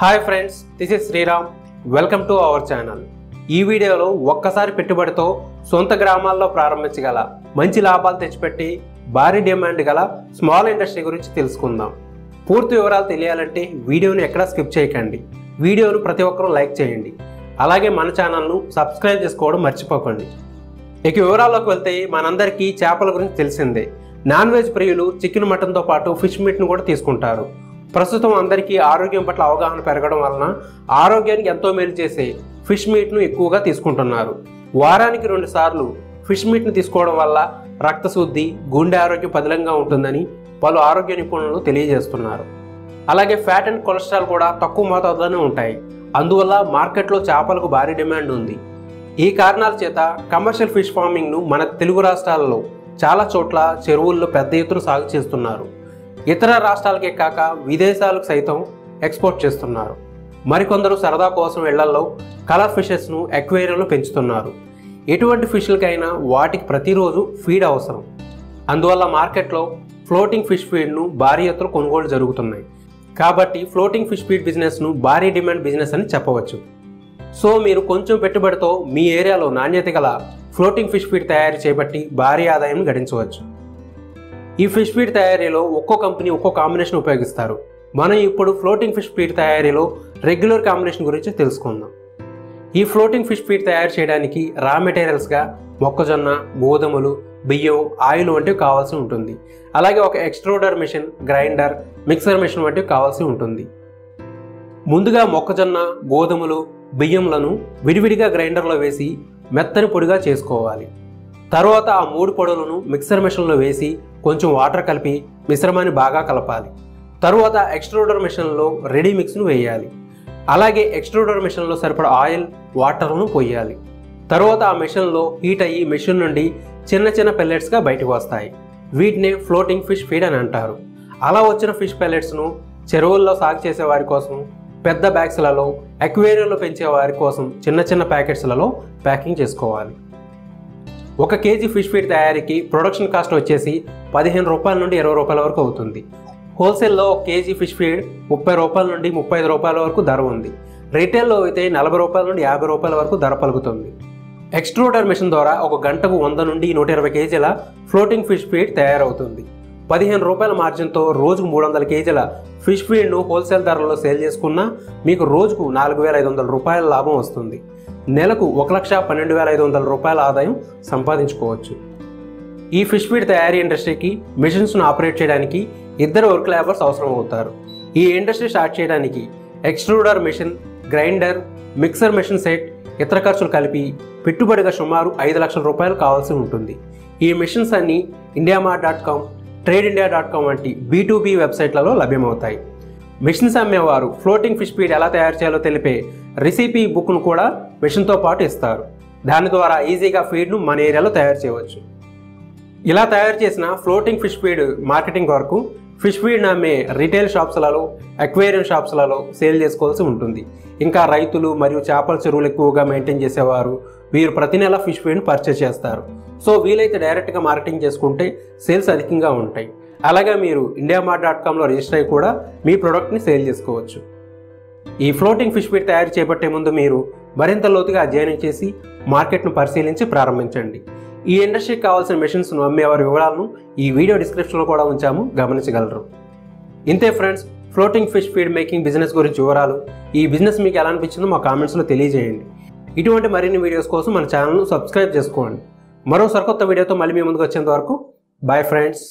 Hi friends this is Sriram welcome to our channel ఈ వీడియోలో ఒక్కసారి పెట్టుబడితో సొంత గ్రామాల్లో ప్రారంభించగల మంచి లాభాలు తెచ్చిపెట్టి భారీ డిమాండ్ గల స్మాల్ ఇండస్ట్రీ గురించి తెలుసుకుందాం. పూర్తి వివరాలు తెలియాలంటే వీడియోని ఎక్కడా స్కిప్ చేయకండి. వీడియోను ప్రతి ఒక్కరూ లైక్ చేయండి. అలాగే మన ఛానల్ను సబ్స్క్రైబ్ చేసుకోవడం మర్చిపోకండి. ఇక వివరాల్లోకి వెళ్తే మనందరికీ చేపల గురించి తెలిసిందే. నాన్ వెజ్ ప్రియులు చికెన్ మటన్తో పాటు ఫిష్ మీట్ను కూడా తీసుకుంటారు. ప్రస్తుతం అందరికీ ఆరోగ్యం పట్ల అవగాహన పెరగడం వలన ఆరోగ్యానికి ఎంతో మేలు చేసే ఫిష్ మీట్ను ఎక్కువగా తీసుకుంటున్నారు. వారానికి రెండు సార్లు ఫిష్ మీట్ను తీసుకోవడం వల్ల రక్తశుద్ధి గుండె ఆరోగ్యం పదిలంగా ఉంటుందని పలు ఆరోగ్య నిపుణులు తెలియజేస్తున్నారు. అలాగే ఫ్యాట్ అండ్ కొలెస్ట్రాల్ కూడా తక్కువ మోతాదులోనే ఉంటాయి. అందువల్ల మార్కెట్లో చేపలకు భారీ డిమాండ్ ఉంది. ఈ కారణాల చేత కమర్షియల్ ఫిష్ ఫార్మింగ్ను మన తెలుగు రాష్ట్రాలలో చాలా చోట్ల చెరువుల్లో పెద్ద ఎత్తున సాగు చేస్తున్నారు. ఇతర రాష్ట్రాలకే కాక విదేశాలకు సైతం ఎక్స్పోర్ట్ చేస్తున్నారు. మరికొందరు సరదా కోసం ఇళ్ళలో కలర్ ఫిషెస్ను ఎక్వేరియంలో పెంచుతున్నారు. ఎటువంటి ఫిష్లకైనా వాటికి ప్రతిరోజు ఫీడ్ అవసరం. అందువల్ల మార్కెట్లో ఫ్లోటింగ్ ఫిష్ ఫీడ్ను భారీ ఎత్తున కొనుగోలు జరుగుతున్నాయి. కాబట్టి ఫ్లోటింగ్ ఫిష్ ఫీడ్ బిజినెస్ను భారీ డిమాండ్ బిజినెస్ అని చెప్పవచ్చు. సో మీరు కొంచెం పెట్టుబడితో మీ ఏరియాలో నాణ్యత గల ఫ్లోటింగ్ ఫిష్ ఫీడ్ తయారు చేపట్టి భారీ ఆదాయం గడించవచ్చు. ఈ ఫిష్ ఫీడ్ తయారీలో ఒక్కో కంపెనీ ఒక్కో కాంబినేషన్ ఉపయోగిస్తారు. మనం ఇప్పుడు ఫ్లోటింగ్ ఫిష్ ఫీడ్ తయారీలో రెగ్యులర్ కాంబినేషన్ గురించి తెలుసుకుందాం. ఈ ఫ్లోటింగ్ ఫిష్ ఫీడ్ తయారు చేయడానికి రా మెటీరియల్స్గా మొక్కజొన్న గోధుమలు బియ్యం ఆయిల్ వంటివి కావాల్సి ఉంటుంది. అలాగే ఒక extruder machine grinder mixer machine వంటివి కావాల్సి ఉంటుంది. ముందుగా మొక్కజొన్న గోధుమలు బియ్యంలను విడివిడిగా గ్రైండర్లో వేసి మెత్తని పొడిగా చేసుకోవాలి. తర్వాత ఆ మూడు పొడవులను మిక్సర్ మిషన్లో వేసి కొంచెం వాటర్ కలిపి మిశ్రమాన్ని బాగా కలపాలి. తరువాత ఎక్స్ట్రూడర్ మిషన్లో రెడీ మిక్స్ను వేయాలి. అలాగే ఎక్స్ట్రూడర్ మిషన్లో సరిపడ ఆయిల్ వాటర్ను పోయాలి. తరువాత ఆ మిషన్లో హీట్ అయ్యి మిషన్ నుండి చిన్న చిన్న పెల్లెట్స్గా బయటకు వస్తాయి. వీటిని ఫ్లోటింగ్ ఫిష్ ఫీడ్ అని అంటారు. అలా వచ్చిన ఫిష్ పెల్లెట్స్ను చెరువుల్లో సాగు చేసే వారి కోసం పెద్ద బ్యాగ్స్లలో అక్వేరియంలో పెంచే వారి కోసం చిన్న చిన్న ప్యాకెట్స్లలో ప్యాకింగ్ చేసుకోవాలి. ఒక కేజీ ఫిష్ ఫీడ్ తయారీకి ప్రొడక్షన్ కాస్ట్ వచ్చేసి పదిహేను రూపాయల నుండి ఇరవై రూపాయల వరకు అవుతుంది. హోల్సేల్లో ఒక కేజీ ఫిష్ ఫీడ్ ముప్పై రూపాయల నుండి ముప్పై ఐదు రూపాయల వరకు ధర ఉంది. రీటైల్లో అయితే నలభై రూపాయల నుండి యాభై రూపాయల వరకు ధర పలుకుతుంది. ఎక్స్ట్రూడర్ మిషన్ ద్వారా ఒక గంటకు వంద నుండి నూట ఇరవై కేజీల ఫ్లోటింగ్ ఫిష్ ఫీడ్ తయారవుతుంది. పదిహేను రూపాయల మార్జిన్తో రోజుకు మూడు వందల కేజీల ఫిష్ ఫీడ్ను హోల్సేల్ ధరలో సేల్ చేసుకున్నా మీకు రోజుకు నాలుగు వేల ఐదు వందల రూపాయల లాభం వస్తుంది. నెలకు ఒక లక్ష పన్నెండు వేల ఐదు వందల రూపాయల ఆదాయం సంపాదించుకోవచ్చు. ఈ ఫిష్ ఫీడ్ తయారీ ఇండస్ట్రీకి మిషన్స్ను ఆపరేట్ చేయడానికి ఇద్దరు వర్క్ లేబర్స్ అవసరం అవుతారు. ఈ ఇండస్ట్రీ స్టార్ట్ చేయడానికి extruder machine grinder mixer machine set ఇతర ఖర్చులు కలిపి పెట్టుబడిగా సుమారు ఐదు లక్షల రూపాయలు కావాల్సి ఉంటుంది. ఈ మిషన్స్ అన్ని IndiaMART dot com Trade India dot com వంటి బీ వెబ్సైట్లలో లభ్యమవుతాయి. మిషన్స్ అమ్మేవారు ఫ్లోటింగ్ ఫిష్ ఫీడ్ ఎలా తయారు చేయాలో తెలిపే రెసిపీ బుక్ను కూడా మిషన్తో పాటు ఇస్తారు. దాని ద్వారా ఈజీగా ఫీడ్ను మన ఏరియాలో తయారు చేయవచ్చు. ఇలా తయారు చేసిన ఫ్లోటింగ్ ఫిష్ ఫీడ్ మార్కెటింగ్ వరకు ఫిష్ ఫీడ్ని అమ్మే రీటైల్ షాప్స్లలో అక్వేరియం షాప్స్లలో సేల్ చేసుకోవాల్సి ఉంటుంది. ఇంకా రైతులు మరియు చేపల చెరువులు ఎక్కువగా మెయింటైన్ చేసేవారు వీరు ప్రతి నెల ఫిష్ ఫీడ్ని పర్చేస్ చేస్తారు. సో వీలైతే డైరెక్ట్గా మార్కెటింగ్ చేసుకుంటే సేల్స్ అధికంగా ఉంటాయి. అలాగే మీరు ఇండియా మార్ట్ డాట్ కామ్లో రిజిస్టర్ అయ్యి కూడా మీ ప్రోడక్ట్ని సేల్ చేసుకోవచ్చు. ఈ ఫ్లోటింగ్ ఫిష్ ఫీడ్ తయారు చేపట్టే ముందు మీరు మరింత లోతుగా అధ్యయనం చేసి మార్కెట్ను పరిశీలించి ప్రారంభించండి. ఈ ఇండస్ట్రీకి కావాల్సిన మెషిన్స్ను అమ్మేవారి వివరాలను ఈ వీడియో డిస్క్రిప్షన్లో కూడా ఉంచాము. గమనించగలరు. ఇంతే friends floating fish feed making business గురించి వివరాలు. ఈ బిజినెస్ మీకు ఎలా అనిపించిందో మా కామెంట్స్లో తెలియజేయండి. ఇటువంటి మరిన్ని వీడియోస్ కోసం మన ఛానల్ను సబ్స్క్రైబ్ చేసుకోండి. మరో సరికొత్త వీడియోతో మళ్ళీ మీ ముందుకు వచ్చేంత వరకు. Bye friends